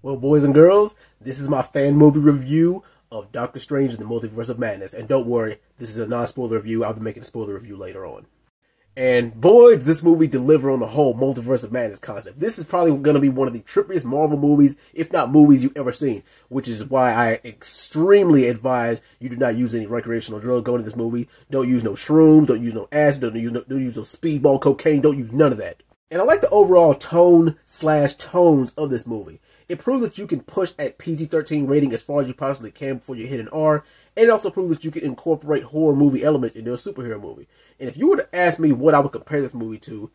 Well, boys and girls, this is my fan movie review of Doctor Strange and the Multiverse of Madness. And don't worry, this is a non-spoiler review. I'll be making a spoiler review later on. And boy, this movie deliver on the whole Multiverse of Madness concept. This is probably going to be one of the trippiest Marvel movies, if not movies you've ever seen, which is why I extremely advise you do not use any recreational drugs going to this movie. Don't use no shrooms, don't use no acid, don't use no, don't use no speedball, cocaine, don't use none of that. And I like the overall tone slash tones of this movie. It proves that you can push at PG-13 rating as far as you possibly can before you hit an R, and it also proves that you can incorporate horror movie elements into a superhero movie. And if you were to ask me what I would compare this movie to,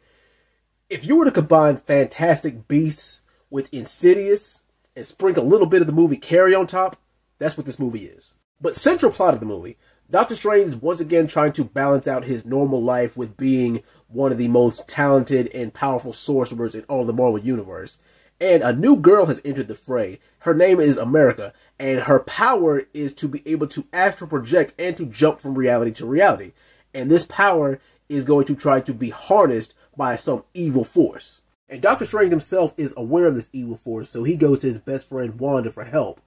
if you were to combine Fantastic Beasts with Insidious and sprinkle a little bit of the movie Carrie on top, that's what this movie is. But central plot of the movie, Doctor Strange is once again trying to balance out his normal life with being one of the most talented and powerful sorcerers in all the Marvel Universe and a new girl has entered the fray. Her name is America, and her power is to be able to astral project and to jump from reality to reality. And this power is going to try to be harnessed by some evil force. And Doctor Strange himself is aware of this evil force, so he goes to his best friend Wanda for help.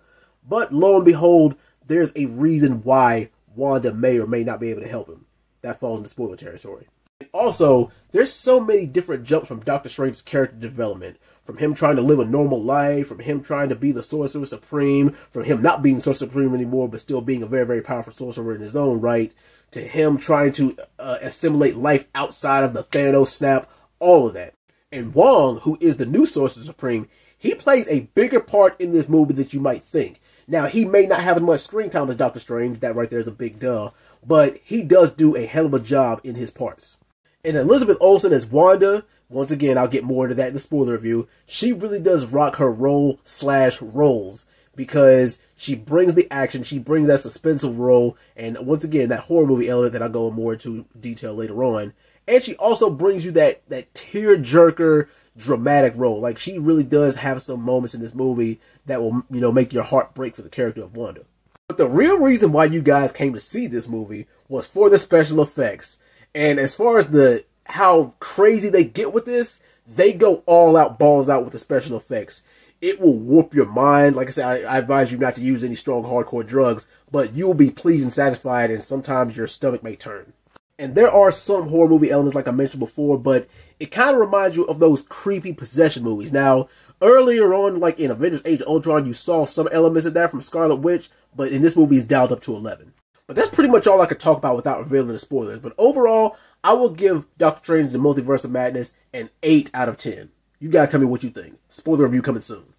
But lo and behold, there's a reason why Wanda may or may not be able to help him. That falls into spoiler territory. Also, there's so many different jumps from Doctor Strange's character development from him trying to live a normal life, from him trying to be the Sorcerer Supreme, from him not being Sorcerer Supreme anymore, but still being a very, very powerful sorcerer in his own right, to him trying to uh, assimilate life outside of the Thanos snap, all of that. And Wong, who is the new Sorcerer Supreme, he plays a bigger part in this movie than you might think. Now, he may not have as much screen time as Doctor Strange, that right there is a big duh, but he does do a hell of a job in his parts. And Elizabeth Olsen as Wanda, once again, I'll get more into that in the spoiler review. She really does rock her role slash roles because she brings the action, she brings that suspenseful role, and once again, that horror movie element that I'll go more into detail later on. And she also brings you that that tear jerker dramatic role. Like she really does have some moments in this movie that will, you know, make your heart break for the character of Wanda. But the real reason why you guys came to see this movie was for the special effects. And as far as the how crazy they get with this, they go all out, balls out with the special effects. It will warp your mind. Like I said, I, I, advise you not to use any strong, hardcore drugs, but you will be pleased and satisfied, and sometimes your stomach may turn. And there are some horror movie elements, like I mentioned before, but it kind of reminds you of those creepy possession movies. Now, earlier on, like in Avengers Age of Ultron, you saw some elements of that from Scarlet Witch, but in this movie, it's dialed up to 11. But that's pretty much all I could talk about without revealing the spoilers. But overall, I will give Doctor Strange the Multiverse of Madness an 8 out of 10. You guys tell me what you think. Spoiler review coming soon.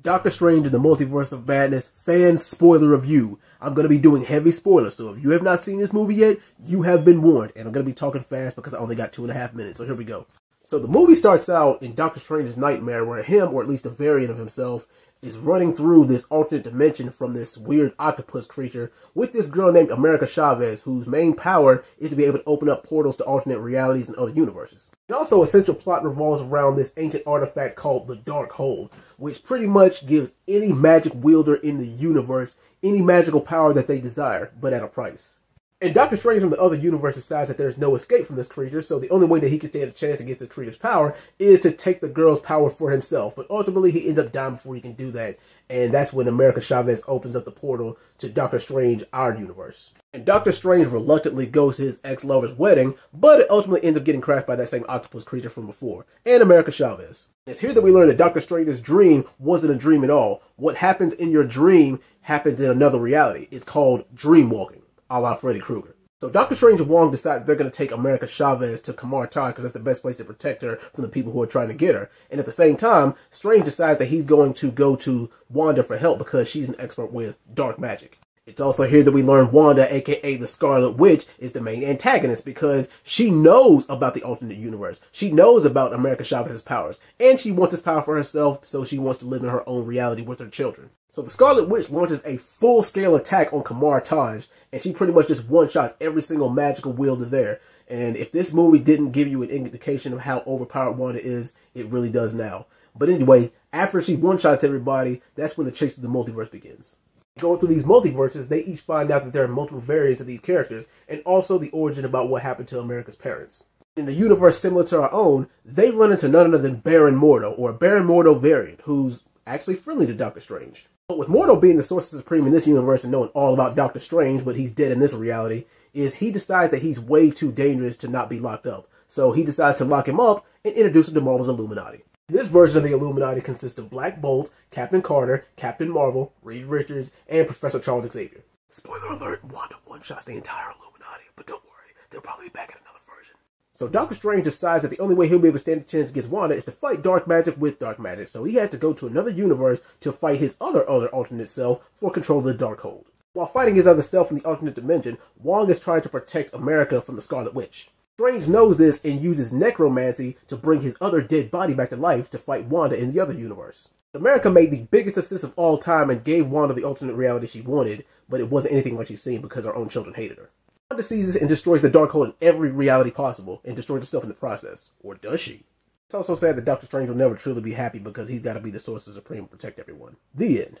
Doctor Strange and the Multiverse of Madness fan spoiler review. I'm going to be doing heavy spoilers, so if you have not seen this movie yet, you have been warned. And I'm going to be talking fast because I only got two and a half minutes, so here we go. So the movie starts out in Doctor Strange's nightmare where him, or at least a variant of himself, is running through this alternate dimension from this weird octopus creature with this girl named America Chavez, whose main power is to be able to open up portals to alternate realities and other universes. And also, essential plot revolves around this ancient artifact called the Dark Darkhold, which pretty much gives any magic wielder in the universe any magical power that they desire, but at a price. And Doctor Strange from the other universe decides that there's no escape from this creature, so the only way that he can stand a chance against this creature's power is to take the girl's power for himself. But ultimately, he ends up dying before he can do that, and that's when America Chavez opens up the portal to Doctor Strange, our universe. And Doctor Strange reluctantly goes to his ex-lover's wedding, but it ultimately ends up getting crashed by that same octopus creature from before, and America Chavez. It's here that we learn that Doctor Strange's dream wasn't a dream at all. What happens in your dream happens in another reality. It's called dream walking a la Freddy Krueger. So Doctor Strange and Wong decide they're going to take America Chavez to Kamar Taj because that's the best place to protect her from the people who are trying to get her. And at the same time, Strange decides that he's going to go to Wanda for help because she's an expert with dark magic. It's also here that we learn Wanda, aka the Scarlet Witch, is the main antagonist because she knows about the alternate universe. She knows about America Chavez's powers, and she wants this power for herself, so she wants to live in her own reality with her children. So the Scarlet Witch launches a full-scale attack on Kamar Taj, and she pretty much just one-shots every single magical wielder there. And if this movie didn't give you an indication of how overpowered Wanda is, it really does now. But anyway, after she one-shots everybody, that's when the chase of the multiverse begins going through these multiverses, they each find out that there are multiple variants of these characters, and also the origin about what happened to America's parents. In a universe similar to our own, they run into none other than Baron Mordo, or Baron Mordo variant, who's actually friendly to Doctor Strange. But with Mordo being the Sorcerer Supreme in this universe and knowing all about Doctor Strange, but he's dead in this reality, is he decides that he's way too dangerous to not be locked up. So he decides to lock him up and introduce him to Marvel's Illuminati. This version of the Illuminati consists of Black Bolt, Captain Carter, Captain Marvel, Reed Richards, and Professor Charles Xavier. Spoiler alert, Wanda one-shots the entire Illuminati, but don't worry, they'll probably be back in another. So Doctor Strange decides that the only way he'll be able to stand a chance against Wanda is to fight dark magic with dark magic, so he has to go to another universe to fight his other other alternate self for control of the Darkhold. While fighting his other self in the alternate dimension, Wong is trying to protect America from the Scarlet Witch. Strange knows this and uses necromancy to bring his other dead body back to life to fight Wanda in the other universe. America made the biggest assist of all time and gave Wanda the alternate reality she wanted, but it wasn't anything like she's seen because her own children hated her. Seizes and destroys the Darkhold in every reality possible and destroys herself in the process. Or does she? It's also sad that Doctor Strange will never truly be happy because he's got to be the Sorcerer Supreme and protect everyone. The end.